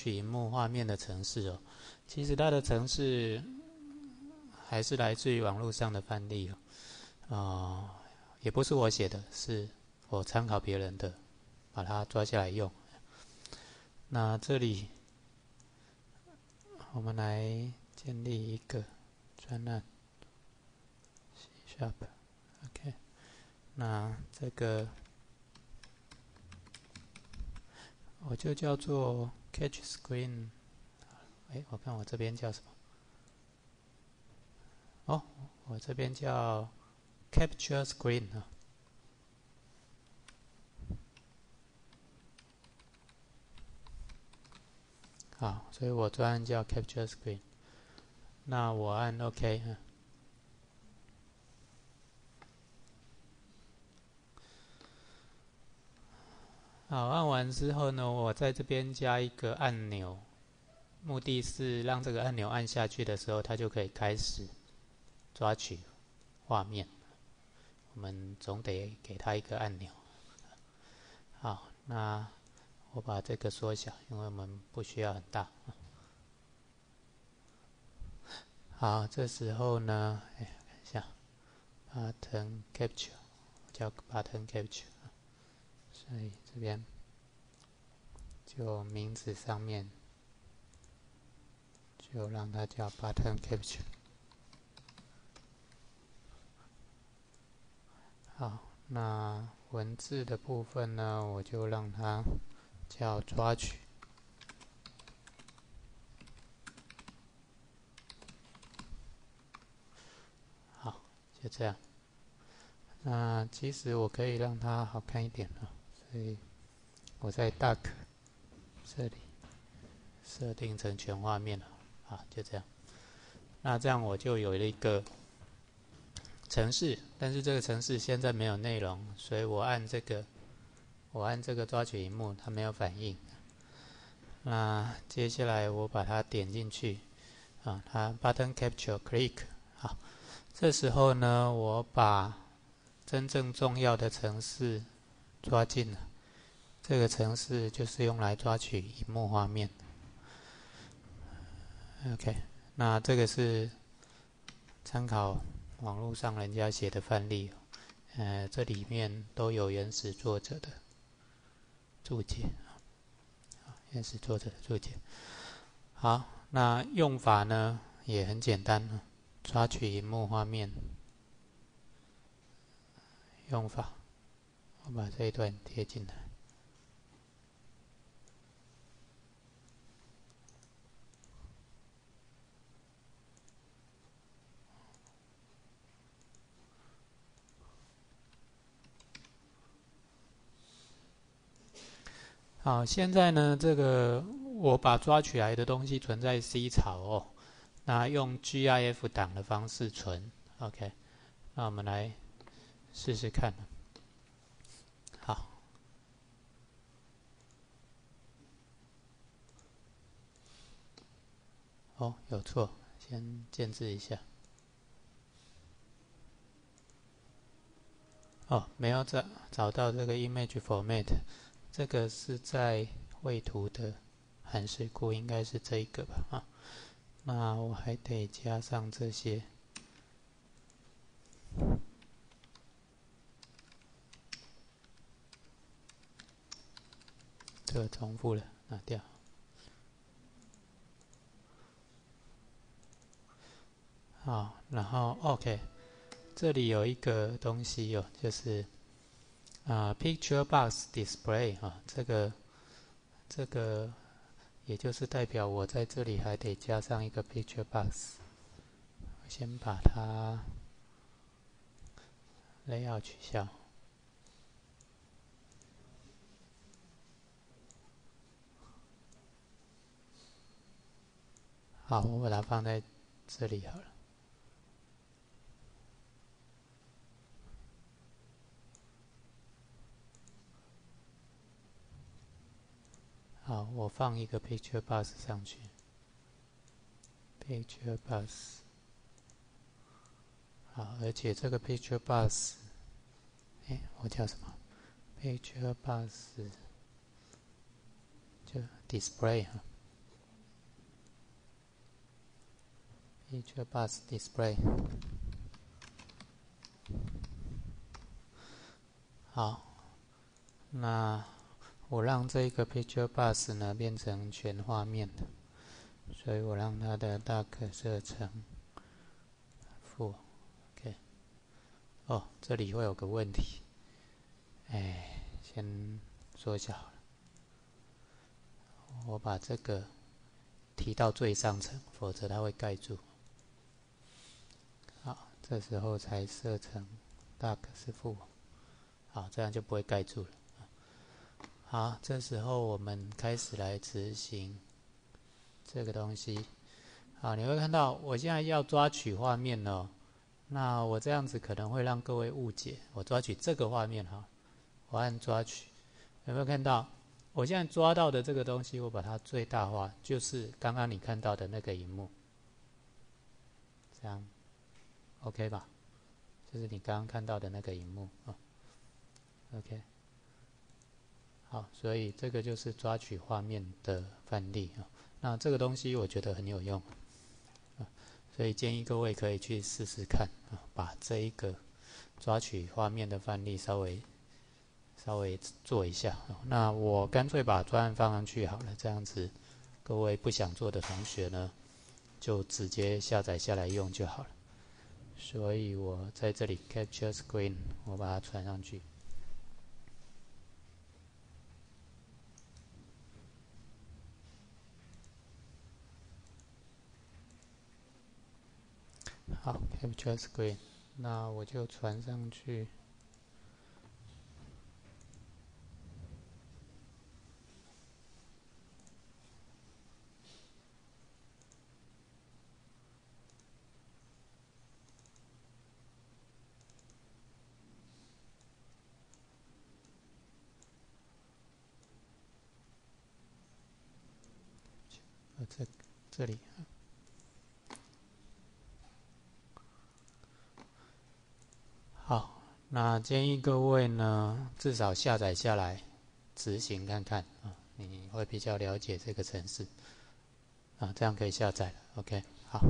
取荧幕画面的程式哦，其实它的程式还是来自于网络上的范例哦，啊，也不是我写的，是我参考别人的，把它抓下来用。那这里我们来建立一个专栏，sharp，OK，那这个。我就叫做 Catch Screen，哎，我看我这边叫什么？哦，我这边叫 Capture Screen 啊。好，所以我专案叫 Capture Screen。那我按 OK 啊。好，按完之后呢，我在这边加一个按钮，目的是让这个按钮按下去的时候，它就可以开始抓取画面。我们总得给它一个按钮。好，那我把这个缩小，因为我们不需要很大。好，这时候呢，哎，看一下，Button Capture，叫 Button Capture。哎这边就名字上面就让它叫 button capture。好，那文字的部分呢，我就让它叫抓取。好，就这样。那其实我可以让它好看一点啊。所以我在 Duck 这里设定成全画面了，啊，就这样。那这样我就有了一个城市，但是这个城市现在没有内容，所以我按这个，我按这个抓取荧幕，它没有反应。那接下来我把它点进去，啊，它 Button Capture Click，好，这时候呢，我把真正重要的城市。抓进了，这个程式就是用来抓取荧幕画面。OK，那这个是参考网络上人家写的范例，呃，这里面都有原始作者的注解原始作者的注解。好，那用法呢也很简单，抓取荧幕画面用法。我把这一段贴进来。好，现在呢，这个我把抓取来的东西存在 C 槽哦，那用 GIF 档的方式存，OK，那我们来试试看。哦，有错，先建置一下。哦，没有找找到这个 image format，这个是在绘图的函数库，应该是这一个吧？啊，那我还得加上这些，这个重复了，拿掉。好，然后 OK，这里有一个东西哦，就是啊，Picture Box Display 啊，这个这个也就是代表我在这里还得加上一个 Picture Box，先把它 Layout 取消。好，我把它放在这里好了。好我放一个 picture bus 上去 picture bus 好而且这个 picture bus 哎我叫什么 picture bus 就 display 哈 picture bus display 好那我让这一个 Picture Bus 呢变成全画面的，所以我让它的大可设成负。OK。哦，这里会有个问题，哎，先缩小了。我把这个提到最上层，否则它会盖住。好，这时候才设成大可是负。好，这样就不会盖住了。好，这时候我们开始来执行这个东西。好，你会看到我现在要抓取画面了。那我这样子可能会让各位误解。我抓取这个画面哈，我按抓取，有没有看到？我现在抓到的这个东西，我把它最大化，就是刚刚你看到的那个荧幕。这样，OK 吧？就是你刚刚看到的那个荧幕啊。OK，好，所以这个就是抓取画面的范例啊。那这个东西我觉得很有用啊，所以建议各位可以去试试看啊，把这一个抓取画面的范例稍微稍微做一下。那我干脆把专案放上去好了，这样子各位不想做的同学呢，就直接下载下来用就好了。所以我在这里 Capture Screen，我把它传上去。好，Capture Screen，那我就传上去。这这里。好，那建议各位呢，至少下载下来执行看看啊，你会比较了解这个城市啊，这样可以下载。OK，好。